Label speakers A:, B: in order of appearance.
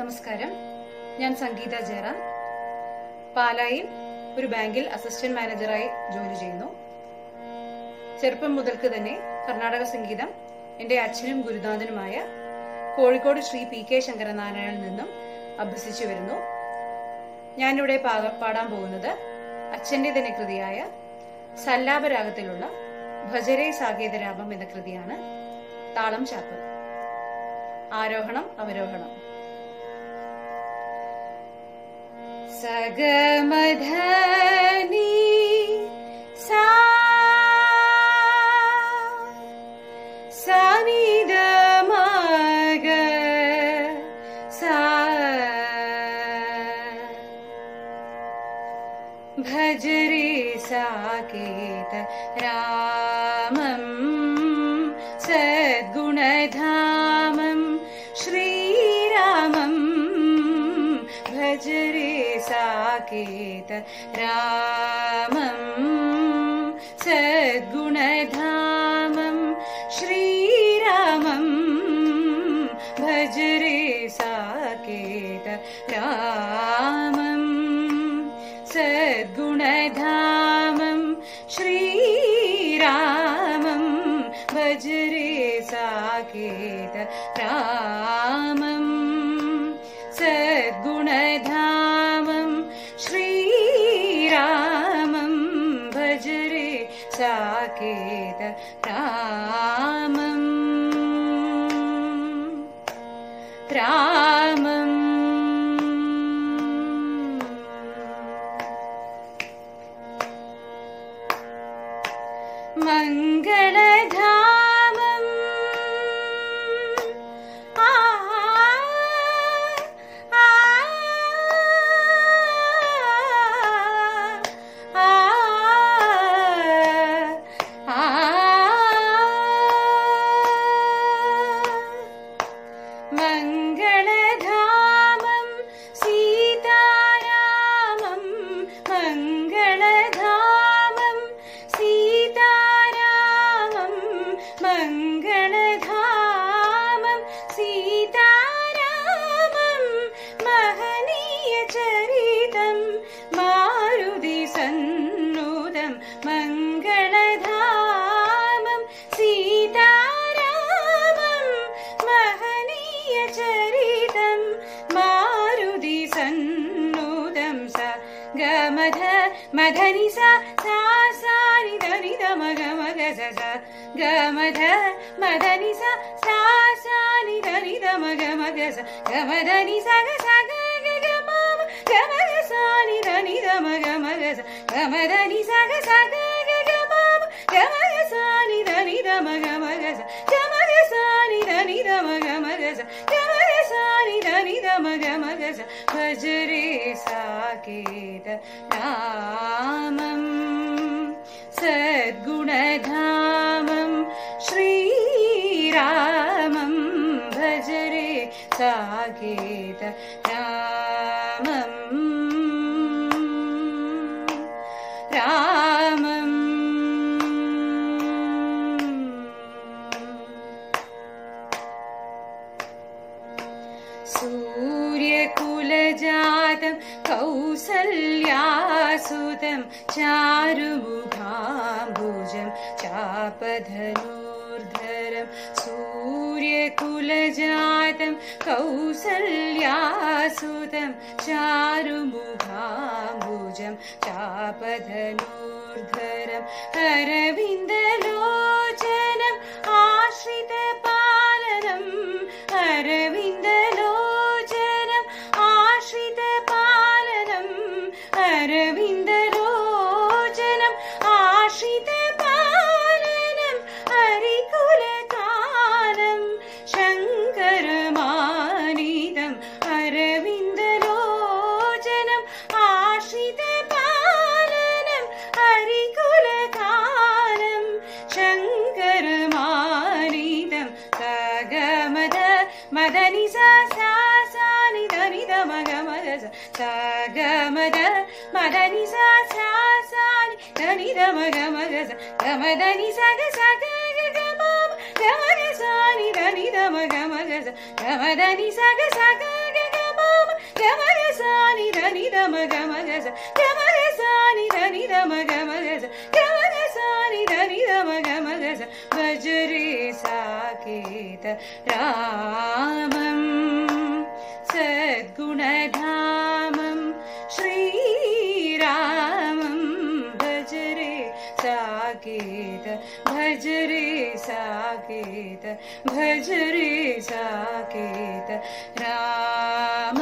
A: നമസ്കാരം. ഞാൻ സംഗീത ജയറാം. പാലായിൽ ഒരു ബാങ്കിൽ അസിസ്റ്റന്റ് മാനേജറായി ജോലി ചെയ്യുന്നു. ചെറുപ്പം മുതൽക്ക് തന്നെ കർണാടക സംഗീതം എന്റെ അച്ഛനും ഗുരുനാഥനുമായ കോഴിക്കോട് ശ്രീ പി കെ ശങ്കരനാരായണിൽ നിന്നും അഭ്യസിച്ചു വരുന്നു. ഞാനിവിടെ പാടാൻ പോകുന്നത് അച്ഛന്റെ തന്നെ കൃതിയായ സല്ലാപരാഗത്തിലുള്ള ഭജരേ സാകേതരാപം എന്ന കൃതിയാണ് താളം ചാപ്പ്. ആരോഹണം അവരോഹണം. സഗമധനി സാ സാനിദ साकेत रामम् सद्गुणधामम् श्रीरामम् भजरे साकेत रामम् सद्गुणधामम् श्रीरामम् भजरे साकेत श्रीरामम् भजरे साकेत रामम् सद्गुणधामम् श्रीरामम् भजरे साकेत रामम्। राम మధని సా సారి ధని ద మగ మగ జ జ గ మధ మధని సా సారి ధని ద మగ మగ జ గ మధని సా గ సా గ గ గ మమ గ మగ సారి ధని ద మగ మగ జ గ మధని సా గ సా గ గ గ మమ గ మగ సారి ధని ద మగ మగ జ గ మగ సారి ధని ద మగ మగ జ గ మగ సారి ధని ద మగ మగ జ భజ రే సా కే मम् सद्गुणधामम् श्रीरामम् भजरे साकेत रामम्। रामम्। सूर्यकुलजा कौसल्यासुतं चारुमुखाम्बुजं चापधनुर्धरं सूर्यकुलजातं कौसल्यासुतं चारुमुखाम्बुजं चापधनुर्धरम् अरविन्दलोचनम् अरविन्दरोचनम् आश्रितपालनम् आश्रितपाननम् हरि अरविन्दरोचनम् आश्रितपालनम् मानिनम् अरविन्द सगमद मदनि हरि सा शङ्कर मानिदम् ग स దని దమ గమ గస గమ దని సగ సగ గమ గమ గసాని దని దమ గమ గస గమ దని సగ సగ గమ గమ గసాని దని దమ గమ గస గమ గసాని దని దమ గమ గస గమ గసాని దని దమ గమ గస భజరే సాకేత రామం साकेत भजरे साकेत भजरे साकेत राम